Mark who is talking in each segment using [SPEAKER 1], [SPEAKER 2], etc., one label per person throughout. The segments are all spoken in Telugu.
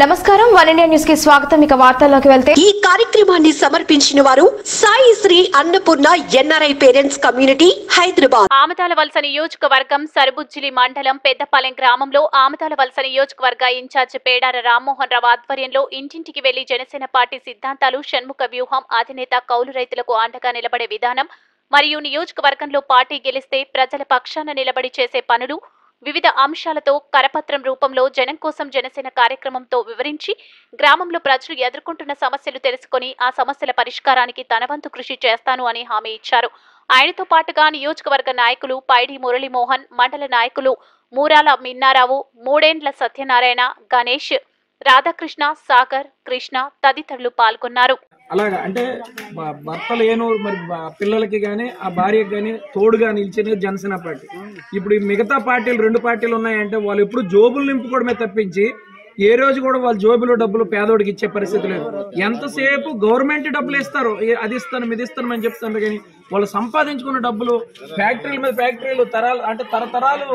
[SPEAKER 1] వన్ ఇండియా న్యూస్కి స్వాగతం. ఇక వార్తల్లోకి వెళ్తే
[SPEAKER 2] ఈ కార్యక్రమాన్ని సమర్పించిన వారు Sai Sri Annapurna NRI parents community Hyderabad.
[SPEAKER 3] Amadalavalasa నియోజకవర్గం సరుబుజ్జిలి మండలం పెద్దపాలెం గ్రామంలో ఆమదాల వలస నియోజకవర్గ ఇన్ఛార్జ్ పేడార రామ్మోహన్ రావు ఆధ్వర్యంలో ఇంటింటికి వెళ్ళి జనసేన పార్టీ సిద్ధాంతాలు షణ్ముఖ వ్యూహం అధినేత కౌలు రైతులకు అండగా నిలబడే విధానం మరియు నియోజకవర్గంలో పార్టీ గెలిస్తే ప్రజల పక్షాన నిలబడి చేసే పనులు వివిధ అంశాలతో కరపత్రం రూపంలో జనం కోసం జనసేన కార్యక్రమంతో వివరించి గ్రామంలో ప్రజలు ఎదుర్కొంటున్న సమస్యలు తెలుసుకొని ఆ సమస్యల పరిష్కారానికి తనవంతు కృషి చేస్తాను అని హామీ ఇచ్చారు. ఆయనతో పాటుగా నియోజకవర్గ నాయకులు పైడి మురళీమోహన్ మండల నాయకులు మూరాల మిన్నారావు మూడేండ్ల సత్యనారాయణ గణేష్ రాధాకృష్ణ సాగర్ కృష్ణ తదితరులు పాల్గొన్నారు.
[SPEAKER 4] అలాగా అంటే భ- భర్త లేను మరి పిల్లలకి కానీ ఆ భార్యకి కానీ తోడుగా నిలిచేది జనసేన పార్టీ. ఇప్పుడు మిగతా పార్టీలు రెండు పార్టీలు ఉన్నాయంటే వాళ్ళు ఎప్పుడు జోబులు నింపుకోవడమే తప్పించి ఏ రోజు కూడా వాళ్ళ జోబులో డబ్బులు పేదోడికి ఇచ్చే పరిస్థితి లేదు. ఎంతసేపు గవర్నమెంట్ డబ్బులు ఇస్తారు? అది ఇస్తాను ఇది ఇస్తాను అని చెప్తాను కానీ వాళ్ళు సంపాదించుకున్న డబ్బులు ఫ్యాక్టరీల మీద ఫ్యాక్టరీలు తరాలు అంటే తరతరాలు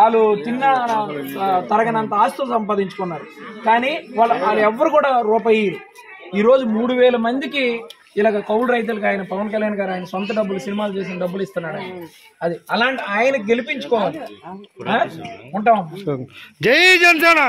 [SPEAKER 4] వాళ్ళు తిన్న తరగనంత ఆస్తులు సంపాదించుకున్నారు. కానీ వాళ్ళు వాళ్ళు ఎవ్వరు కూడా రూపాయి ఈ రోజు మూడు వేల మందికి ఇలాగ కౌలు రైతులకు ఆయన పవన్ కళ్యాణ్ గారు ఆయన సొంత డబ్బులు సినిమాలు చేసిన డబ్బులు ఇస్తున్నాడు అది అలాంటి ఆయన గెలిపించుకోవాలి? ఉంటాం.
[SPEAKER 5] జై జనసేన!